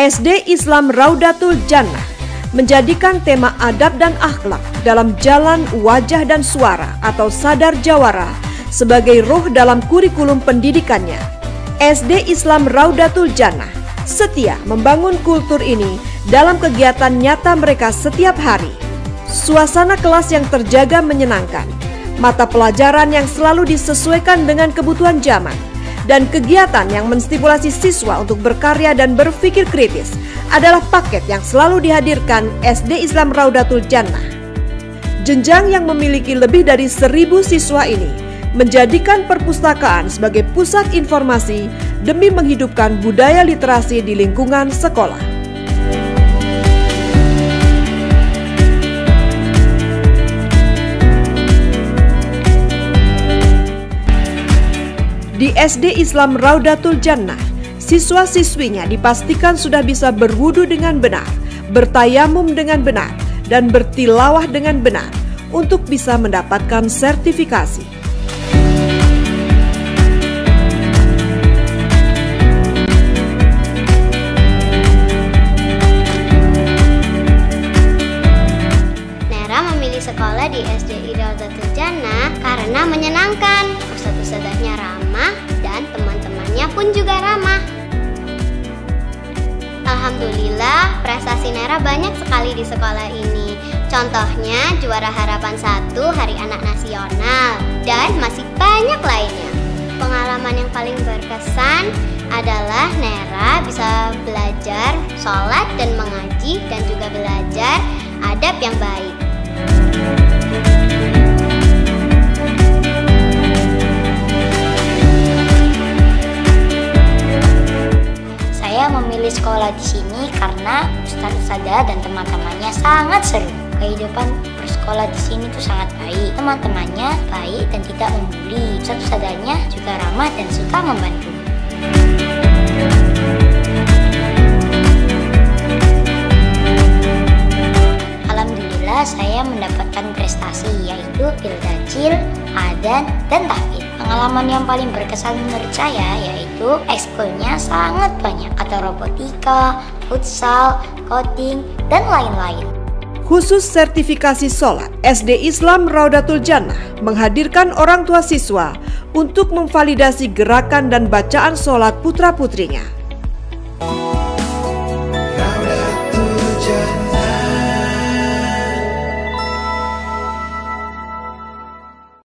SD Islam Raudatul Jannah menjadikan tema adab dan akhlak dalam jalan wajah dan suara atau sadar jawara sebagai roh dalam kurikulum pendidikannya. SD Islam Raudatul Jannah setia membangun kultur ini dalam kegiatan nyata mereka setiap hari. Suasana kelas yang terjaga menyenangkan, mata pelajaran yang selalu disesuaikan dengan kebutuhan zaman, dan kegiatan yang menstimulasi siswa untuk berkarya dan berpikir kritis adalah paket yang selalu dihadirkan SD Islam Raudatul Jannah. Jenjang yang memiliki lebih dari seribu siswa ini menjadikan perpustakaan sebagai pusat informasi demi menghidupkan budaya literasi di lingkungan sekolah. Di SD Islam Raudatul Jannah, siswa-siswinya dipastikan sudah bisa berwudu dengan benar, bertayamum dengan benar, dan bertilawah dengan benar untuk bisa mendapatkan sertifikasi. Raudatul Jannah karena menyenangkan. Ustadz-ustadznya ramah dan teman-temannya pun juga ramah. Alhamdulillah, prestasi Nera banyak sekali di sekolah ini. Contohnya juara harapan satu Hari Anak Nasional dan masih banyak lainnya. Pengalaman yang paling berkesan adalah Nera bisa belajar sholat dan mengaji dan juga belajar adab yang baik. Sekolah di sini karena Ustaz Sada dan teman-temannya sangat seru. Kehidupan bersekolah di sini tuh sangat baik. Teman-temannya baik dan tidak membuli. Ustaz Sadanya juga ramah dan suka membantu. Saya mendapatkan prestasi yaitu Pildacil, Adan, dan Tahfidz. Pengalaman yang paling berkesan menurut saya yaitu ekskulnya sangat banyak atau robotika, futsal, coding, dan lain-lain. Khusus sertifikasi sholat, SD Islam Raudatul Jannah menghadirkan orang tua siswa untuk memvalidasi gerakan dan bacaan sholat putra-putrinya.